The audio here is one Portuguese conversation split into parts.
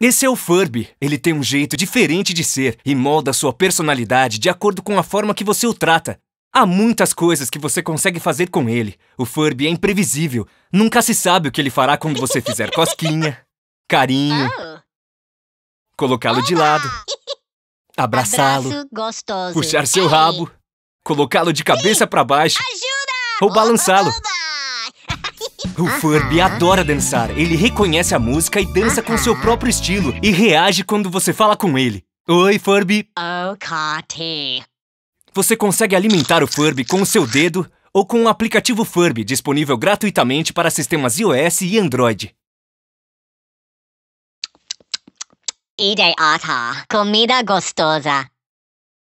Esse é o Furby. Ele tem um jeito diferente de ser e molda sua personalidade de acordo com a forma que você o trata. Há muitas coisas que você consegue fazer com ele. O Furby é imprevisível. Nunca se sabe o que ele fará quando você fizer cosquinha, carinho, Oh. colocá-lo de lado, abraçá-lo, puxar seu rabo, colocá-lo de cabeça para baixo ou balançá-lo. O Furby adora dançar. Ele reconhece a música e dança com seu próprio estilo e reage quando você fala com ele. Oi, Furby. Oh, Cotty. Você consegue alimentar o Furby com o seu dedo ou com o aplicativo Furby disponível gratuitamente para sistemas iOS e Android. Ideata. Comida gostosa.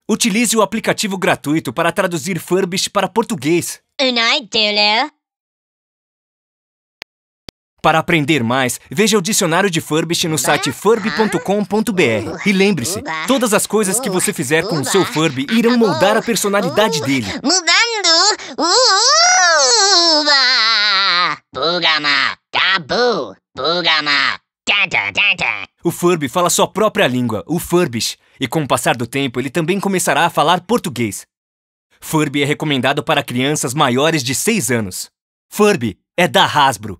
Utilize o aplicativo gratuito para traduzir Furbish para português. Unai Dulu. Para aprender mais, veja o dicionário de Furbish no site furby.com.br. E lembre-se, todas as coisas que você fizer com o seu Furby irão moldar a personalidade dele. Mudando. Uba! Bugama. Tabu. Bugama. Tanta, tanta. O Furby fala sua própria língua, o Furbish, e com o passar do tempo ele também começará a falar português. Furby é recomendado para crianças maiores de 6 anos. Furby é da Hasbro.